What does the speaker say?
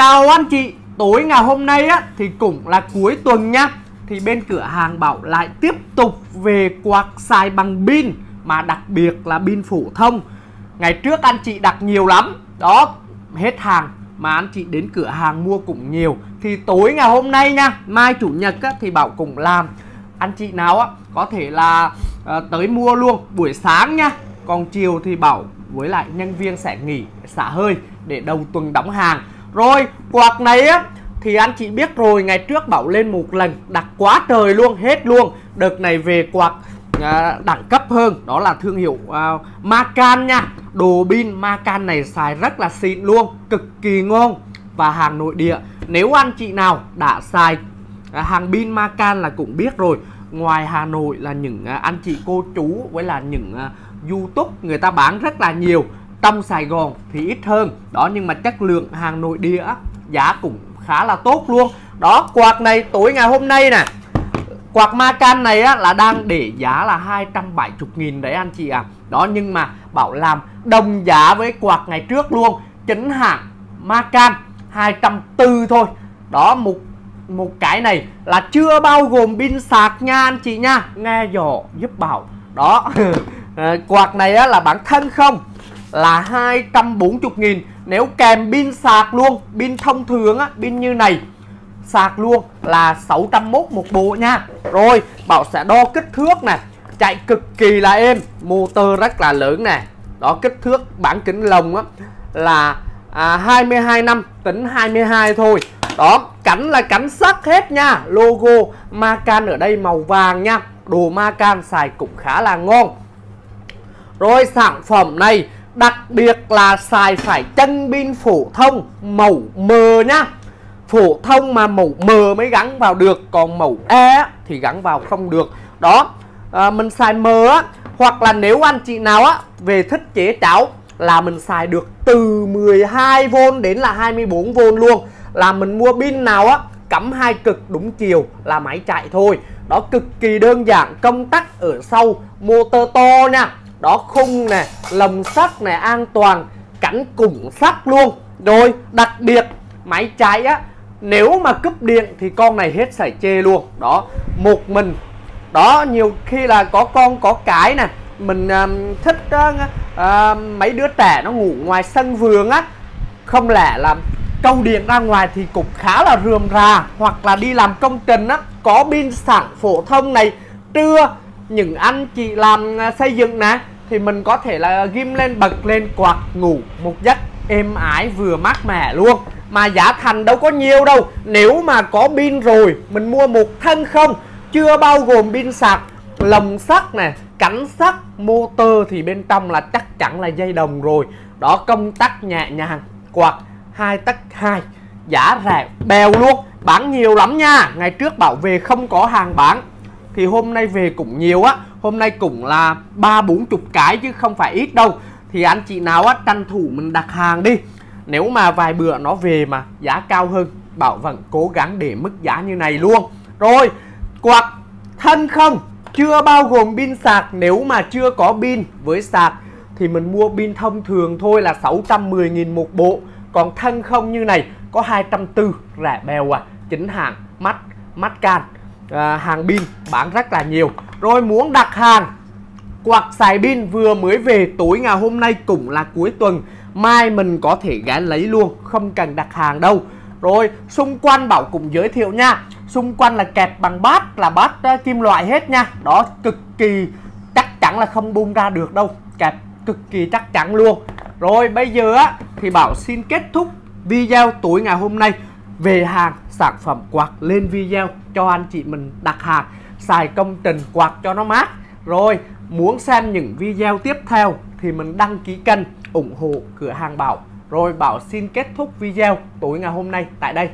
Chào anh chị Tối ngày hôm nay á thì cũng là cuối tuần nha. Thì bên cửa hàng Bảo lại tiếp tục về quạt xài bằng pin Mà đặc biệt là pin phổ thông. Ngày trước anh chị đặt nhiều lắm. Đó hết hàng mà anh chị đến cửa hàng mua cũng nhiều. Thì tối ngày hôm nay nha Mai chủ nhật á, thì Bảo cùng làm. Anh chị nào á có thể là à, tới mua luôn buổi sáng nha. Còn chiều thì Bảo với lại nhân viên sẽ nghỉ xả hơi để đầu tuần đóng hàng rồi quạt này á thì anh chị biết rồi ngày trước bảo lên một lần đặt quá trời luôn hết luôn. Đợt này về quạt à, đẳng cấp hơn đó là thương hiệu à, Macan nha. Đồ pin Macan này xài rất là xịn luôn cực kỳ ngon. Và hàng nội địa nếu anh chị nào đã xài à, hàng pin Macan là cũng biết rồi. Ngoài Hà Nội là những à, anh chị cô chú với là những à, YouTube người ta bán rất là nhiều trong Sài Gòn thì ít hơn. Đó nhưng mà chất lượng hàng nội địa giá cũng khá là tốt luôn. Đó quạt này tối ngày hôm nay nè. Quạt Macan này á, là đang để giá là 270 nghìn đấy anh chị à đó nhưng mà bảo làm đồng giá với quạt ngày trước luôn. Chính hãng Macan 240 thôi. Đó một một cái này là chưa bao gồm pin sạc nha anh chị nha. Nghe dò giúp bảo. Đó ờ, quạt này á, là bản thân không là 240 nghìn. Nếu kèm pin sạc luôn Pin thông thường á, pin như này Sạc luôn là 601 một bộ nha. Rồi Bảo sẽ đo kích thước nè Chạy cực kỳ là êm Motor rất là lớn nè. Đó kích thước bản kính lồng á Là à, 22 năm tính 22 thôi. Đó cánh là cánh sắt hết nha. Logo Macan ở đây màu vàng nha. Đồ Macan xài cũng khá là ngon. Rồi sản phẩm này Đặc biệt là xài phải chân pin phổ thông màu mờ nhá Phổ thông mà màu mờ mới gắn vào được Còn màu E thì gắn vào không được. Đó à, Mình xài mờ á Hoặc là nếu anh chị nào á Về thích chế cháo Là mình xài được từ 12V đến là 24V luôn. Là mình mua pin nào á Cắm hai cực đúng chiều là máy chạy thôi. Đó cực kỳ đơn giản Công tắc ở sau Motor to nha đó khung nè lồng sắt nè an toàn cảnh củng sắt luôn. Rồi đặc biệt máy cháy á nếu mà cúp điện thì con này hết sảy chê luôn. Đó một mình. Đó nhiều khi là có con có cái nè. Mình um, thích uh, uh, mấy đứa trẻ nó ngủ ngoài sân vườn á. Không lẽ là câu điện ra ngoài thì cũng khá là rườm rà hoặc là đi làm công trình á. Có pin sẵn phổ thông này trưa những anh chị làm ờ, xây dựng nè thì mình có thể là ghim lên, bật lên, quạt, ngủ một giấc, êm ái, vừa mát mẻ luôn. Mà giá thành đâu có nhiều đâu. Nếu mà có pin rồi, mình mua một thân không? Chưa bao gồm pin sạc, lồng sắt nè, cánh sắt, motor thì bên trong là chắc chắn là dây đồng rồi. Đó, công tắc nhẹ nhàng, quạt, hai tấc hai, giá rẻ, bèo luôn. Bán nhiều lắm nha. Ngày trước bảo về không có hàng bán, thì hôm nay về cũng nhiều á hôm nay cũng là ba bốn chục cái chứ không phải ít đâu. Thì anh chị nào á tranh thủ mình đặt hàng đi. Nếu mà vài bữa nó về mà giá cao hơn bảo vẫn cố gắng để mức giá như này luôn. Rồi quạt thân không? Chưa bao gồm pin sạc. Nếu mà chưa có pin với sạc thì mình mua pin thông thường thôi là 610.000 một bộ. Còn thân không như này có 240 rẻ bèo à. Chính hàng mắt mắt can. À, hàng pin bán rất là nhiều rồi muốn đặt hàng. Quạt xài pin vừa mới về tối ngày hôm nay cũng là cuối tuần. Mai mình có thể gán lấy luôn không cần đặt hàng đâu. Rồi xung quanh bảo cũng giới thiệu nha. Xung quanh là kẹp bằng bát là bát uh, kim loại hết nha. Đó cực kỳ chắc chắn là không bung ra được đâu. Kẹp cực kỳ chắc chắn luôn. Rồi bây giờ á thì bảo xin kết thúc video tối ngày hôm nay về hàng sản phẩm quạt lên video cho anh chị mình đặt hàng xài công trình quạt cho nó mát. Rồi, muốn xem những video tiếp theo thì mình đăng ký kênh ủng hộ cửa hàng Bảo. Rồi Bảo xin kết thúc video tối ngày hôm nay tại đây.